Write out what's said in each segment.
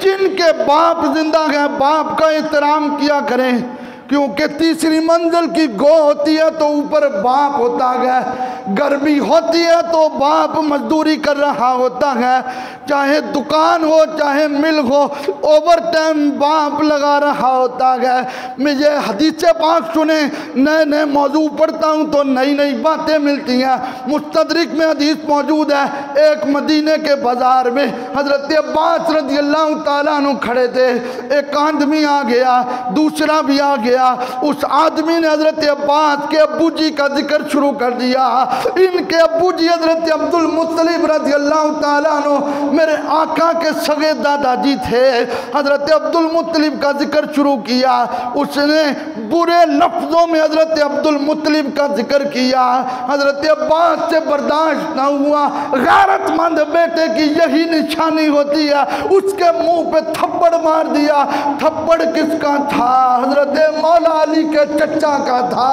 جن کے باپ زندہ ہیں باپ کا احترام کیا کریں۔ کیونکہ تیسری منزل کی گو ہوتی ہے تو اوپر باپ ہوتا ہے، گرمی ہوتی ہے تو باپ مزدوری کر رہا ہوتا ہے۔ چاہے دکان ہو، چاہے مل ہو اوور ٹائم باپ لگا رہا ہوتا ہے۔ مجھے حدیث پاک سنیں، نئے نئے موضوع پڑھتا ہوں تو نئی نئی باتیں ملتی ہیں۔ مستدرک میں حدیث موجود ہے، ایک مدینے کے بازار میں حضرت عباس رضی اللہ تعالیٰ عنہ کھڑے تھے۔ ایک آدمی آ گیا، دوسرا بھی آ گیا۔ گیا، اس آدمی نے حضرت عباس کے ابو جی کا ذکر شروع کر دیا۔ ان کے ابو جی حضرت عبد المطلب رضی اللہ تعالیٰ عنہ میرے آقا کے سگے دادا جی تھے۔ حضرت عبد المطلب کا ذکر شروع کیا، اس نے برے لفظوں میں حضرت عبد المطلب کا ذکر کیا، حضرت عباس سے برداشت نہ ہوا غیرت مند بیٹے کی یہی نشانی ہوتی ہے، اس کے منہ پہ تھپڑ مار دیا، تھپڑ کس کا تھا؟ حضرت مولا علی کے چچا کا تھا۔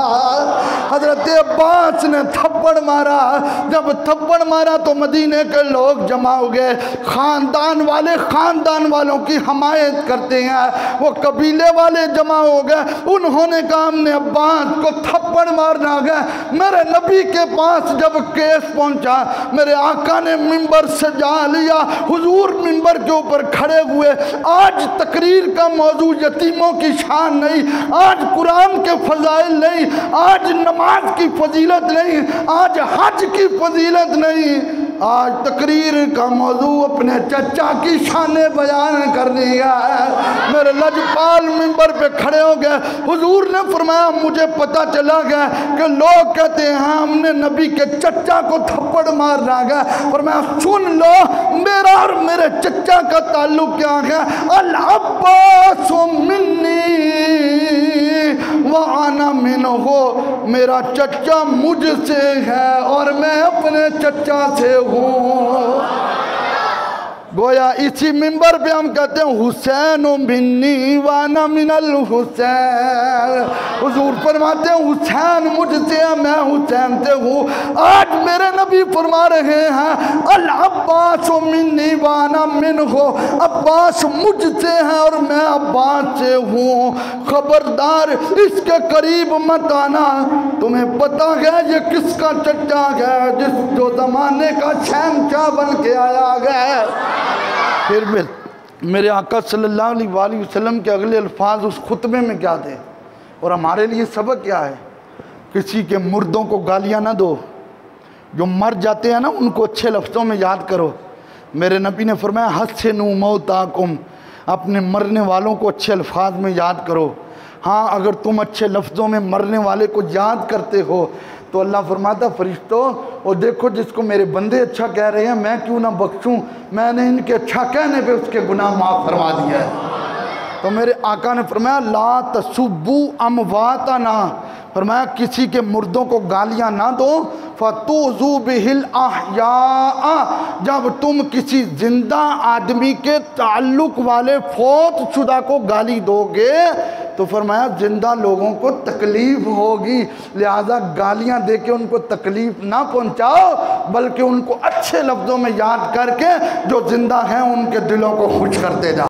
حضرت عباس نے تھپڑ مارا، جب تھپڑ مارا تو مدینے کے لوگ جمع ہو گئے۔ خاندان والے خاندان والوں کی حمایت کرتے ہیں، وہ قبیلے والے جمع ہو گئے، انہوں نے کہا، ہم نے عباس کو تھپڑ مارنا گئے میرے نبی کے پاس جب کیس پہنچا، میرے آقا نے ممبر سجا لیا۔ حضور ممبر کے اوپر کھڑے ہوئے۔ آج تقریر کا موضوع یتیموں کی شان نہیں، آج قرآن کے فضائل نہیں، آج نماز کی فضیلت نہیں، آج حج کی فضیلت نہیں۔ آج تقریر کا موضوع اپنے چچا کی شان بیان کر دیا ہے۔ میرے لجپال ممبر پہ کھڑے ہو گئے۔ حضور نے فرمایا، مجھے پتا چلا گیا کہ لوگ کہتے ہیں، ہم نے نبی کے چچا کو تھپڑ مارنا گیا فرمایا، سن لو، میرا اور میرے چچا کا تعلق کیا ہے؟ العباس منی۔ وَعَنَا مِنْهُ میرا چچا مجھ سے ہے اور میں اپنے چچا سے ہوں۔ گویا اسی ممبر پہ ہم کہتے ہیں حسین منی وانا من الحسین۔ حضور فرماتے ہیں حسین مجھ سے ہے، میں حسین سے ہوں۔ آج میرے نبی فرما رہے ہیں، العباس منی وانا منہ۔ عباس مجھ سے ہے اور میں عباس سے ہوں۔ خبردار، اس کے قریب مت آنا۔ تمہیں پتا ہے یہ کس کا چچا ہے جس جو زمانے کا شہنشاہ بن کے آیا گیا۔ پھر میرے آقا صلی اللہ علیہ وآلہ وسلم کے اگلے الفاظ اس خطبے میں کیا تھے؟ اور ہمارے لیے سبق کیا ہے؟ کسی کے مردوں کو گالیاں نہ دو، جو مر جاتے ہیں نا، ان کو اچھے لفظوں میں یاد کرو۔ میرے نبی نے فرمایا، حسنو موتاکم، اپنے مرنے والوں کو اچھے الفاظ میں یاد کرو۔ ہاں اگر تم اچھے لفظوں میں مرنے والے کو یاد کرتے ہو تو اللہ فرماتا فرشتوں اور دیکھو جس کو میرے بندے اچھا کہہ رہے ہیں، میں کیوں نہ بخشوں؟ میں نے ان کے اچھا کہنے پہ اس کے گناہ معاف فرما دیا ہے تو میرے آقا نے فرمایا، لا تسبو امواتنا۔ فرمایا، کسی کے مردوں کو گالیاں نہ دو۔ فتوزو بہل احیاء۔ جب تم کسی زندہ آدمی کے تعلق والے فوت شدہ کو گالی دو گے تو فرمایا زندہ لوگوں کو تکلیف ہوگی، لہذا گالیاں دے کے ان کو تکلیف نہ پہنچاؤ، بلکہ ان کو اچھے لفظوں میں یاد کر کے جو زندہ ہیں ان کے دلوں کو خوش کرتے جاؤ۔